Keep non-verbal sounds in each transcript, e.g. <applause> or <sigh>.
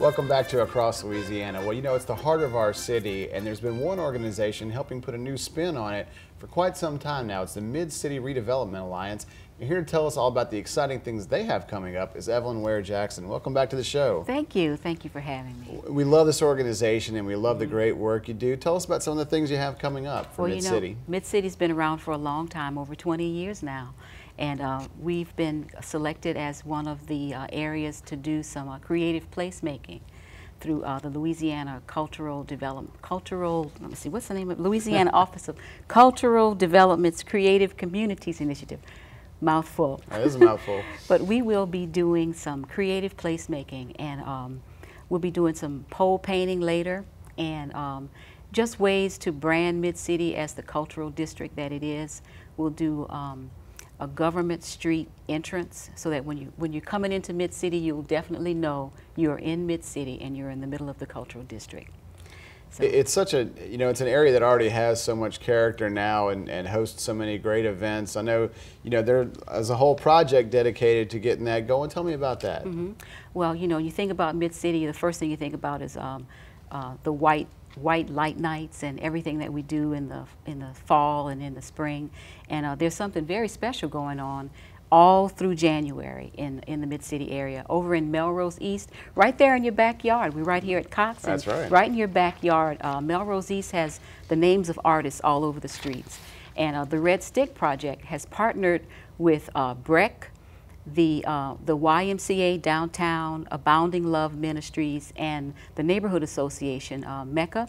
Welcome back to Across Louisiana. Well, you know, it's the heart of our city, and there's been one organization helping put a new spin on it for quite some time now. It's the Mid-City Redevelopment Alliance. And here to tell us all about the exciting things they have coming up is Evelyn Ware Jackson. Welcome back to the show. Thank you. Thank you for having me. We love this organization and we love the great work you do. Tell us about some of the things you have coming up for well, Mid-City. You know, Mid-City's been around for a long time, over 20 years now. And uh, we've been selected as one of the uh, areas to do some uh, creative placemaking through uh, the Louisiana Cultural Development, Cultural, let me see, what's the name of it? Louisiana <laughs> Office of Cultural Development's Creative Communities Initiative. Mouthful. That is a mouthful. <laughs> but we will be doing some creative placemaking and um, we'll be doing some pole painting later and um, just ways to brand Mid-City as the cultural district that it is. We'll do um, a government street entrance so that when you when you're coming into Mid City, you'll definitely know you're in Mid City and you're in the middle of the cultural district. So. It's such a, you know, it's an area that already has so much character now and, and hosts so many great events. I know, you know, there's a whole project dedicated to getting that going. Tell me about that. Mm -hmm. Well, you know, you think about Mid City, the first thing you think about is um, uh, the white white light nights and everything that we do in the in the fall and in the spring. And uh, there's something very special going on all through January in, in the Mid-City area. Over in Melrose East, right there in your backyard. We're right here at Cox. That's right. Right in your backyard. Uh, Melrose East has the names of artists all over the streets. And uh, the Red Stick Project has partnered with uh, BREC, the, uh, the YMCA downtown, Abounding Love Ministries, and the Neighborhood Association, uh, Mecca.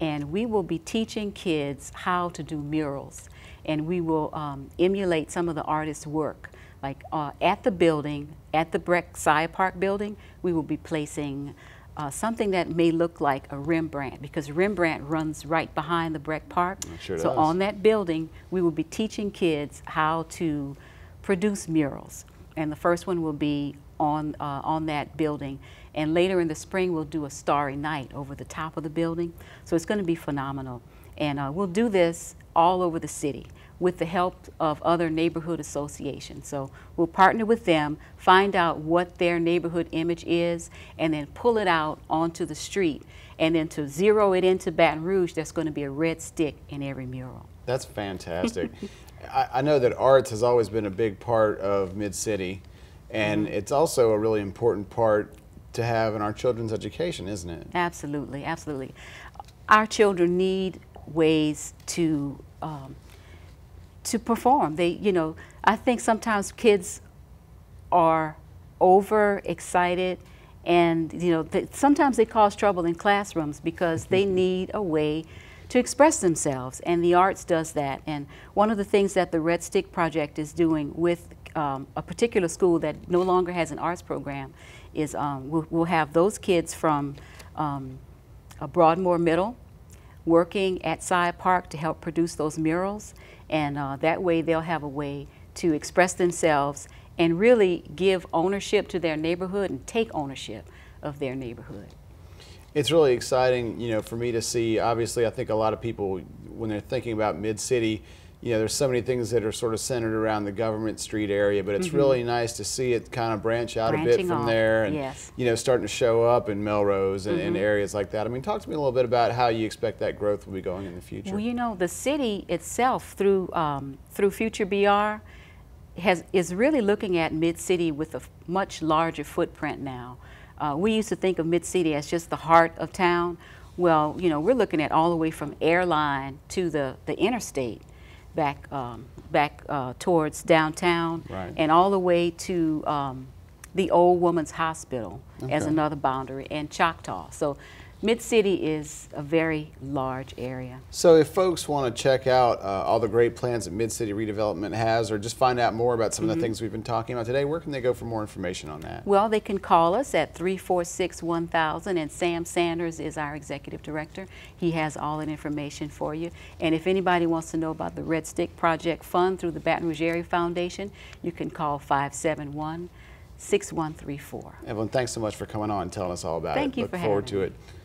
And we will be teaching kids how to do murals. And we will um, emulate some of the artists' work. Like uh, at the building, at the BREC Sci Park building, we will be placing uh, something that may look like a Rembrandt because Rembrandt runs right behind the BREC Park. Sure so does. on that building, we will be teaching kids how to produce murals and the first one will be on, uh, on that building. And later in the spring, we'll do a starry night over the top of the building. So it's going to be phenomenal. And uh, we'll do this all over the city with the help of other neighborhood associations. So we'll partner with them, find out what their neighborhood image is, and then pull it out onto the street. And then to zero it into Baton Rouge, there's going to be a red stick in every mural. That's fantastic. <laughs> I, I, know that arts has always been a big part of Mid City, and mm-hmm. it's also a really important part to have in our children's education, isn't it? Absolutely, absolutely. Our children need ways to um, to perform. They, you know, I think sometimes kids are over excited and you know th sometimes they cause trouble in classrooms because they need a way to express themselves, and the arts does that. And one of the things that the Red Stick Project is doing with um, a particular school that no longer has an arts program is um, we'll, we'll, have those kids from um, Broadmoor Middle working at Sci Park to help produce those murals, and uh, that way they'll have a way to express themselves and really give ownership to their neighborhood and take ownership of their neighborhood. It's really exciting, you know, for me to see. Obviously, I think a lot of people, when they're thinking about mid city, you know, there's so many things that are sort of centered around the government street area, but it's mm -hmm. really nice to see it kind of branch out Branching a bit from off. there and, yes. you know, starting to show up in Melrose and, mm -hmm. and, mm-hmm. areas like that. I mean, talk to me a little bit about how you expect that growth will be going in the future. Well, you know, the city itself through, um, through Future BR has, is really looking at mid-city with a much larger footprint now. Uh, we used to think of Mid-City as just the heart of town. Well, you know, we're looking at all the way from airline to the, the interstate back, um, back uh, towards downtown right. and all the way to um, the Old Woman's Hospital okay. as another boundary and Choctaw. So Mid-City is a very large area. So if folks want to check out uh, all the great plans that Mid-City Redevelopment has or just find out more about some mm -hmm. of the mm-hmm. things we've been talking about today, where can they go for more information on that? Well, they can call us at 346-1000 and Sam Sanders is our executive director. He has all that information for you. And if anybody wants to know about the Red Stick Project Fund through the Baton Rouge Area Foundation, you can call 571 6134. Evelyn, thanks so much for coming on and telling us all about Thank it. you Look for forward having to me. it.